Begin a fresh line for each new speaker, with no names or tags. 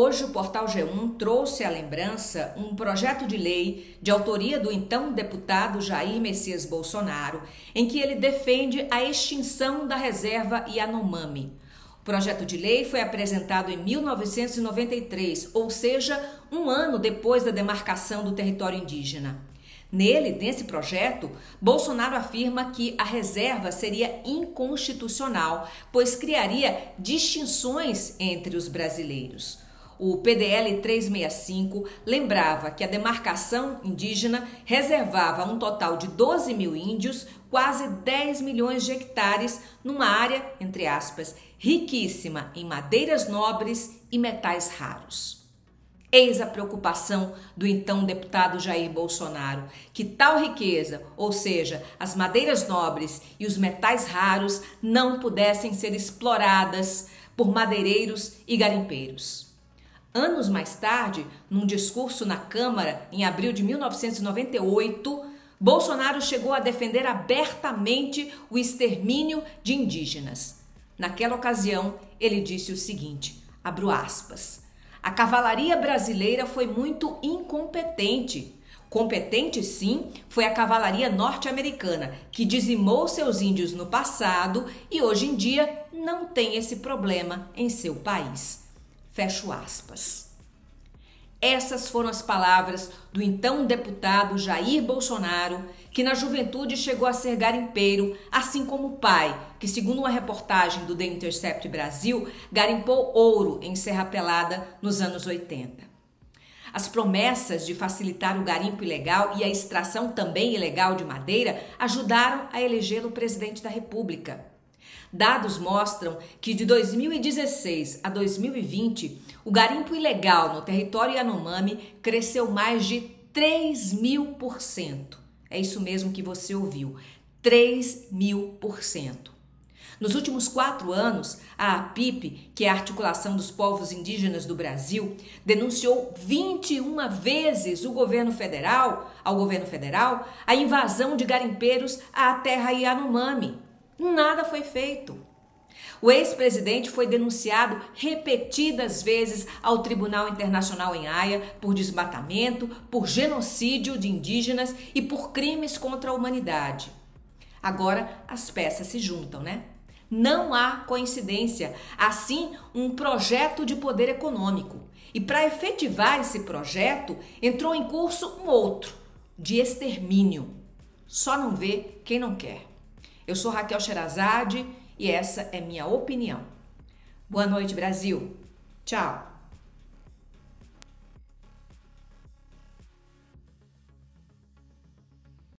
Hoje o portal G1 trouxe à lembrança um projeto de lei de autoria do então deputado Jair Messias Bolsonaro, em que ele defende a extinção da reserva Yanomami. O projeto de lei foi apresentado em 1993, ou seja, um ano depois da demarcação do território indígena. Nele, nesse projeto, Bolsonaro afirma que a reserva seria inconstitucional, pois criaria distinções entre os brasileiros. O PDL 365 lembrava que a demarcação indígena reservava um total de 12 mil índios, quase 10 milhões de hectares, numa área, entre aspas, riquíssima em madeiras nobres e metais raros. Eis a preocupação do então deputado Jair Bolsonaro, que tal riqueza, ou seja, as madeiras nobres e os metais raros, não pudessem ser exploradas por madeireiros e garimpeiros. Anos mais tarde, num discurso na Câmara, em abril de 1998, Bolsonaro chegou a defender abertamente o extermínio de indígenas. Naquela ocasião, ele disse o seguinte: abro aspas. A cavalaria brasileira foi muito incompetente. Competente, sim, foi a cavalaria norte-americana, que dizimou seus índios no passado e hoje em dia não tem esse problema em seu país. Fecho aspas. Essas foram as palavras do então deputado Jair Bolsonaro, que na juventude chegou a ser garimpeiro, assim como o pai, que, segundo uma reportagem do The Intercept Brasil, garimpou ouro em Serra Pelada nos anos 80. As promessas de facilitar o garimpo ilegal e a extração também ilegal de madeira ajudaram a elegê-lo presidente da República. Dados mostram que de 2016 a 2020, o garimpo ilegal no território Yanomami cresceu mais de 3 mil por cento. É isso mesmo que você ouviu, 3 mil por cento. Nos últimos quatro anos, a APIP, que é a Articulação dos Povos Indígenas do Brasil, denunciou 21 vezes o governo federal, ao governo federal, a invasão de garimpeiros à terra Yanomami. Nada foi feito. O ex-presidente foi denunciado repetidas vezes ao Tribunal Internacional em Haia por desmatamento, por genocídio de indígenas e por crimes contra a humanidade. Agora as peças se juntam, né? Não há coincidência, assim um projeto de poder econômico. E para efetivar esse projeto, entrou em curso um outro, de extermínio. Só não vê quem não quer. Eu sou Raquel Sherazade e essa é minha opinião. Boa noite, Brasil. Tchau.